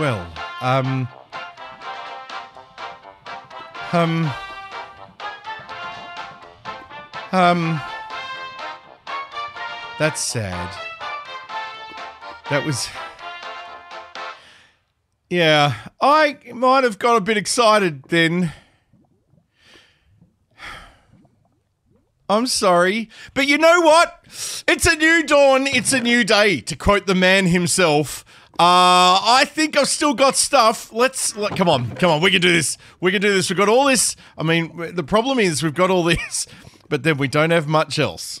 well, um, um, um, that's sad. That was. Yeah, I might have got a bit excited then. I'm sorry. But you know what? It's a new dawn, it's a new day, to quote the man himself. Uh, I think I've still got stuff. Let's let, come on, come on. We can do this. We can do this. We've got all this. I mean, the problem is we've got all this, but then we don't have much else.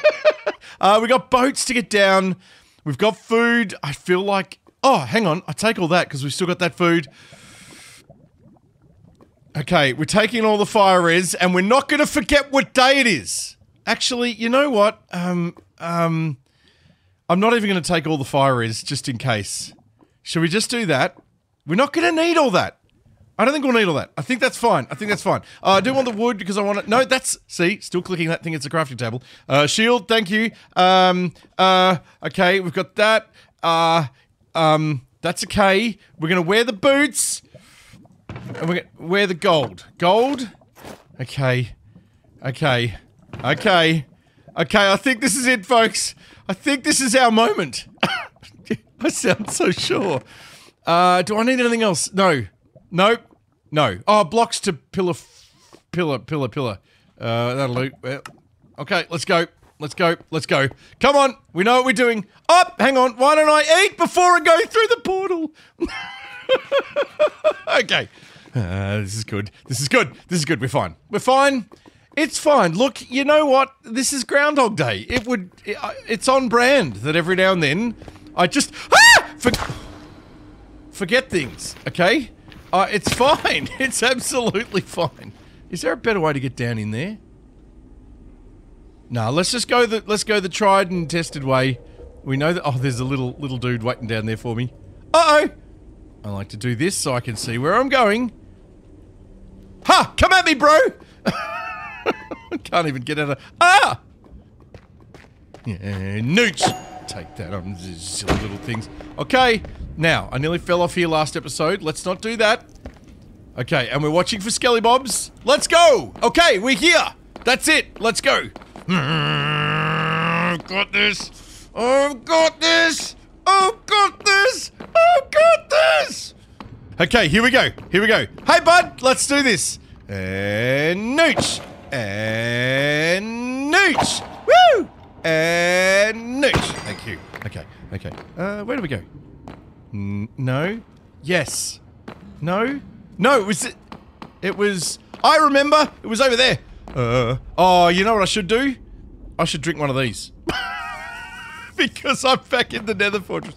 uh, we got boats to get down. We've got food. I feel like. Oh, hang on. I take all that because we've still got that food. Okay, we're taking all the fire is, and we're not going to forget what day it is. Actually, you know what? Um, um, I'm not even going to take all the fire res just in case. Should we just do that? We're not going to need all that. I don't think we'll need all that. I think that's fine. I think that's fine. Uh, I do want the wood because I want it. No, that's see, still clicking that thing. It's a crafting table. Uh, shield, thank you. Um, uh, okay, we've got that. Uh, um, that's okay. We're gonna wear the boots, and we're gonna wear the gold. Gold. Okay. Okay. Okay. Okay. I think this is it, folks. I think this is our moment. I sound so sure. Uh, do I need anything else? No. Nope. No. Oh, blocks to pillar, pillar, pillar, pillar. Uh, that'll do. Okay, let's go. Let's go. Let's go. Come on. We know what we're doing. Up. Oh, hang on. Why don't I eat before I go through the portal? okay. Uh, this is good. This is good. This is good. We're fine. We're fine. It's fine. Look, you know what? This is Groundhog Day. It would. It, uh, it's on brand that every now and then I just ah! For, forget things. Okay. Uh, it's fine. It's absolutely fine. Is there a better way to get down in there? No, let's just go the let's go the tried and tested way. We know that oh there's a little little dude waiting down there for me. Uh-oh! I like to do this so I can see where I'm going. Ha! Come at me, bro! Can't even get out of Ah! Yeah, nooch! Take that on silly little things. Okay, now, I nearly fell off here last episode. Let's not do that. Okay, and we're watching for Skelly Bobs. Let's go! Okay, we're here! That's it! Let's go! I've got this! I've got this! I've got this! I've got this! Okay, here we go. Here we go. Hey, bud, let's do this. And nooch. And nooch. Woo! And nooch. Thank you. Okay, okay. Uh, where do we go? N no. Yes. No. No, it was... It was... I remember! It was over there! Uh... Oh, you know what I should do? I should drink one of these. because I'm back in the Nether Fortress.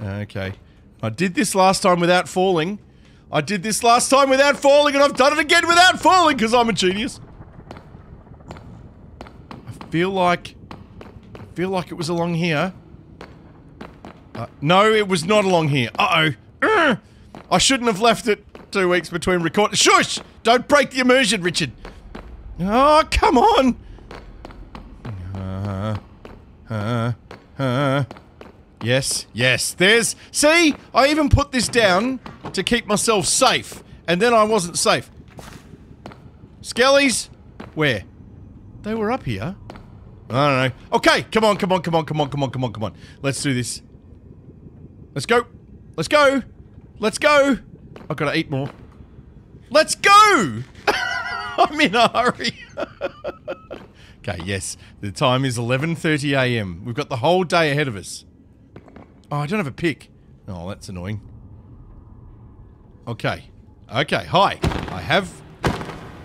Okay. I did this last time without falling. I did this last time without falling, and I've done it again without falling, because I'm a genius. Feel like... Feel like it was along here. Uh, no, it was not along here. Uh-oh. I shouldn't have left it two weeks between record- Shush! Don't break the immersion, Richard! Oh, come on! Uh, uh, uh. Yes, yes, there's- See? I even put this down to keep myself safe. And then I wasn't safe. Skellies? Where? They were up here? I don't know. Okay, come on, come on, come on, come on, come on, come on, come on. Let's do this. Let's go. Let's go. Let's go. I've got to eat more. Let's go! I'm in a hurry. okay, yes. The time is 11.30 a.m. We've got the whole day ahead of us. Oh, I don't have a pick. Oh, that's annoying. Okay. Okay, hi. I have...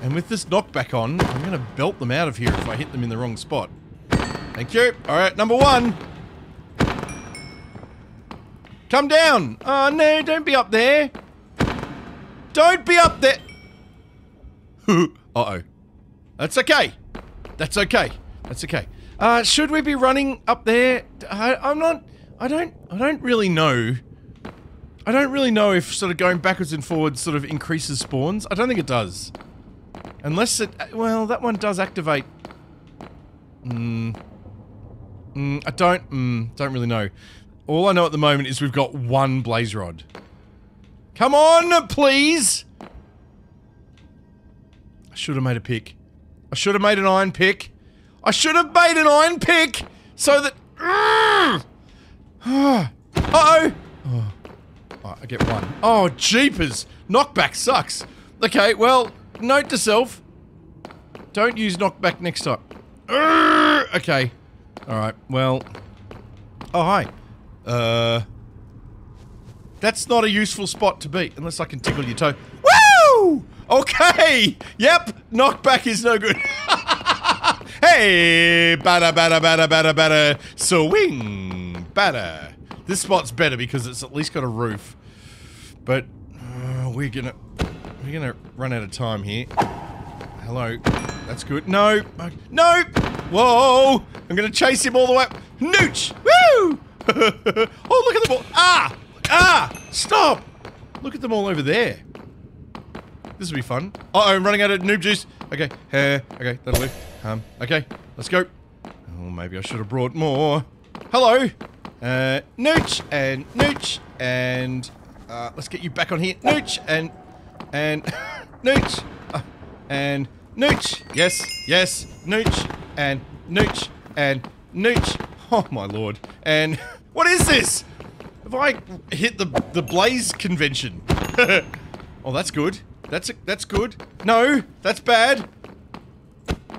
And with this knockback on, I'm going to belt them out of here if I hit them in the wrong spot. Thank you. Alright, number one. Come down! Oh no, don't be up there! Don't be up there! Uh-oh. That's okay. That's okay. That's okay. Uh, should we be running up there? I, I'm not... I don't... I don't really know. I don't really know if sort of going backwards and forwards sort of increases spawns. I don't think it does. Unless it... Well, that one does activate... Hmm... Mm, I don't... Mm, don't really know. All I know at the moment is we've got one blaze rod. Come on, please! I should have made a pick. I should have made an iron pick. I should have made an iron pick so that. uh oh. oh. I get one. Oh, jeepers. Knockback sucks. Okay, well, note to self. Don't use knockback next time. Okay. Alright, well. Oh, hi. Uh. That's not a useful spot to be, unless I can tickle your toe. Woo! Okay! Yep, knockback is no good. hey! Batter, batter, batter, batter, batter. Swing! Batter. This spot's better because it's at least got a roof. But, uh, we're gonna... We're gonna run out of time here. Hello. That's good. No! No! Whoa! I'm gonna chase him all the way. Nooch! Woo! oh, look at them all. Ah! Ah! Stop! Look at them all over there. This will be fun. Uh oh, I'm running out of noob juice. Okay, hair. Okay, that'll do. Um, okay, let's go. Oh, maybe I should have brought more. Hello! Uh, Nooch and Nooch and uh, let's get you back on here. Nooch and and Nooch uh, and Nooch. Yes, yes, Nooch and Nooch and Nooch. Oh my lord! And what is this? Have I hit the the Blaze convention? oh, that's good. That's a, that's good. No, that's bad.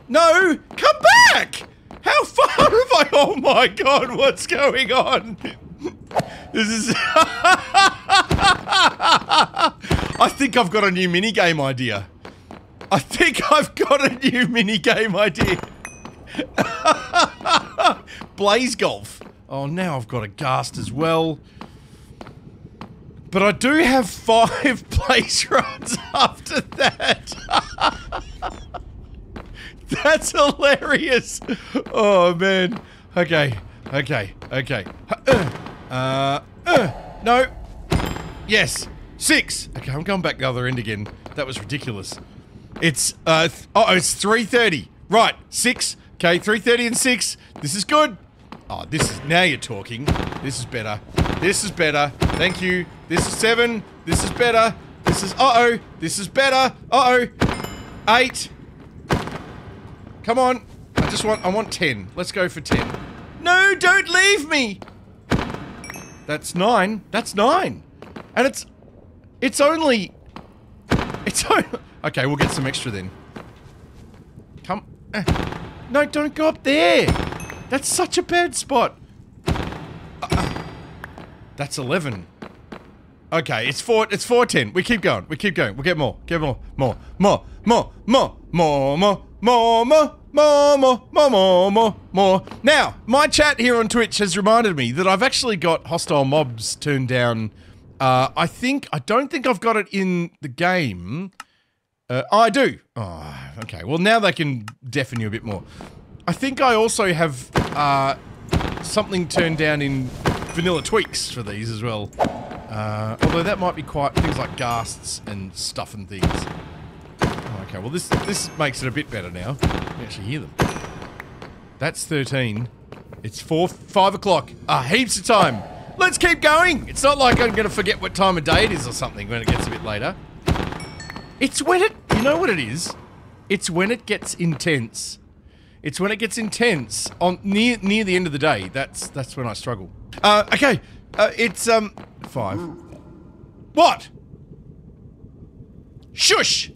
No, come back! How far have I? Oh my god, what's going on? This is. I think I've got a new mini game idea. I think I've got a new mini game idea. Blaze golf. Oh, now I've got a ghast as well. But I do have five blaze rods after that. That's hilarious. Oh, man. Okay. Okay. Okay. Uh, uh, no. Yes. Six. Okay, I'm going back the other end again. That was ridiculous. It's, uh, oh, it's 3.30. Right. Six. Okay, 3.30 and six. This is good. Oh, this is, now you're talking. This is better. This is better. Thank you. This is seven. This is better. This is, uh-oh. This is better. Uh-oh. Eight. Come on. I just want, I want 10. Let's go for 10. No, don't leave me. That's nine. That's nine. And it's, it's only, it's only, okay, we'll get some extra then. Come, uh, no, don't go up there. That's such a bad spot. Uh, that's 11. Okay, it's four. It's four ten. We keep going. We keep going. We'll get more. Get more. More. More. More. More. More. More. More. More. More, more, more, more, more, more. Now, my chat here on Twitch has reminded me that I've actually got hostile mobs turned down. Uh, I think, I don't think I've got it in the game. Uh, oh, I do. Oh, okay. Well, now they can deafen you a bit more. I think I also have uh, something turned down in vanilla tweaks for these as well. Uh, although that might be quite things like ghasts and stuff and things. Okay, well this this makes it a bit better now. You actually hear them. That's 13. It's 4, 5 o'clock. Ah, heaps of time. Let's keep going. It's not like I'm going to forget what time of day it is or something when it gets a bit later. It's when it... You know what it is? It's when it gets intense. It's when it gets intense on near near the end of the day. That's that's when I struggle. Uh, okay. Uh, it's, um, five. What? Shush!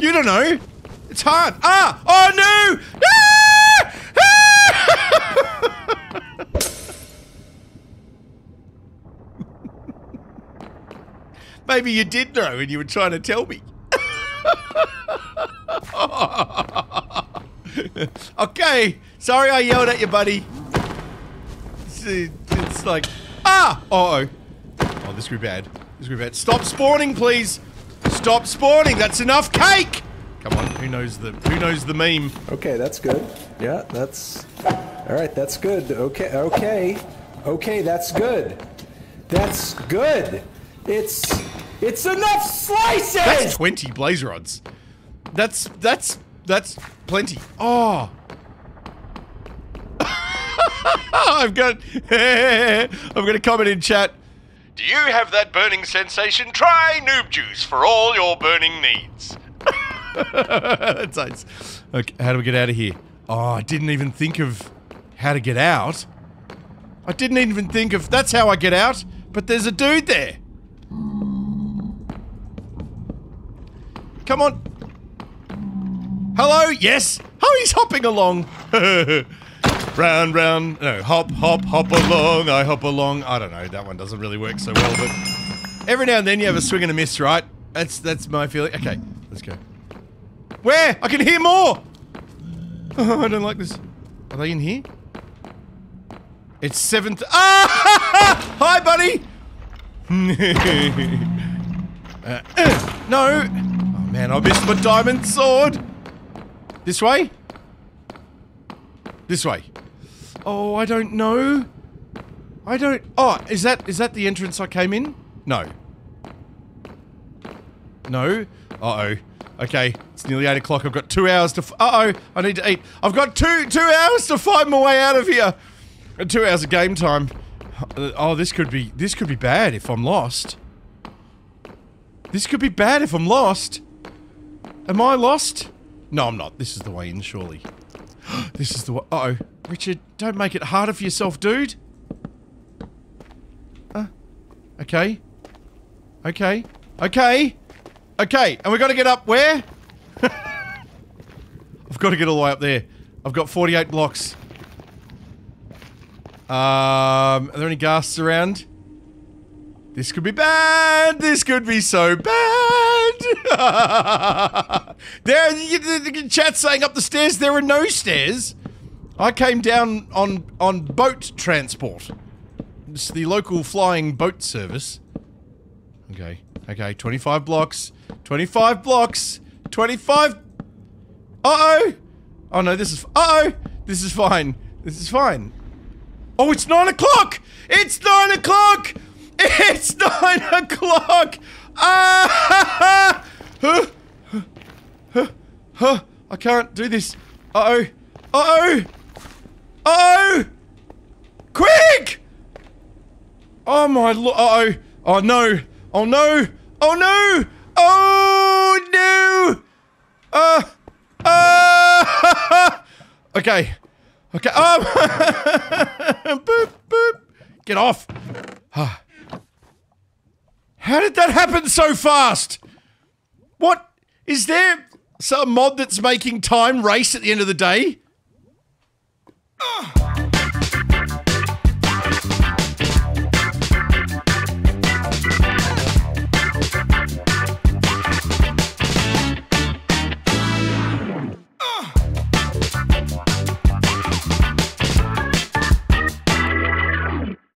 You don't know. It's hard. Ah! Oh no! Ah! Maybe you did know and you were trying to tell me. okay. Sorry I yelled at you, buddy. It's, it's like... Ah! Uh oh Oh, this could be bad. This could be bad. Stop spawning, please! Stop spawning. That's enough cake. Come on. Who knows the Who knows the meme? Okay, that's good. Yeah, that's. All right, that's good. Okay, okay, okay. That's good. That's good. It's it's enough slices. That's twenty blaze rods. That's that's that's plenty. Oh. I've got I've got a comment in chat. Do you have that burning sensation? Try noob juice for all your burning needs. That's nice. Okay, how do we get out of here? Oh, I didn't even think of how to get out. I didn't even think of that's how I get out, but there's a dude there. Come on. Hello? Yes? Oh, he's hopping along. round, round. No, hop, hop, hop along. I hop along. I don't know. That one doesn't really work so well, but every now and then you have a swing and a miss, right? That's that's my feeling. Okay, let's go. Where? I can hear more. Oh, I don't like this. Are they in here? It's seventh. Ah! Hi, buddy. uh, uh, no. Oh man, I missed my diamond sword. This way? This way. Oh, I don't know. I don't... Oh, is that is that the entrance I came in? No. No? Uh-oh. Okay, it's nearly 8 o'clock. I've got two hours to... Uh-oh, I need to eat. I've got two two hours to find my way out of here. And two hours of game time. Uh, oh, this could be... This could be bad if I'm lost. This could be bad if I'm lost. Am I lost? No, I'm not. This is the way in, surely. this is the way- uh oh Richard, don't make it harder for yourself, dude. Uh, okay. Okay. Okay. Okay, and we got to get up where? I've got to get all the way up there. I've got 48 blocks. Um, are there any ghasts around? This could be bad. This could be so bad. there, the chat saying up the stairs there are no stairs. I came down on on boat transport. It's the local flying boat service. Okay, okay, 25 blocks. 25 blocks. 25. Uh-oh. Oh no, this is. Uh-oh. This is fine. This is fine. Oh, it's 9 o'clock! It's 9 o'clock! It's 9 o'clock! Ah! Huh? Huh? Huh? I can't do this. Uh-oh. Uh-oh! Uh-oh! Quick! Oh my lord. Uh-oh. Oh no. Oh no. Oh no! Oh no! Uh. Uh. okay. Okay. Um. boop boop. Get off. How did that happen so fast? What is there some mod that's making time race at the end of the day? Ugh.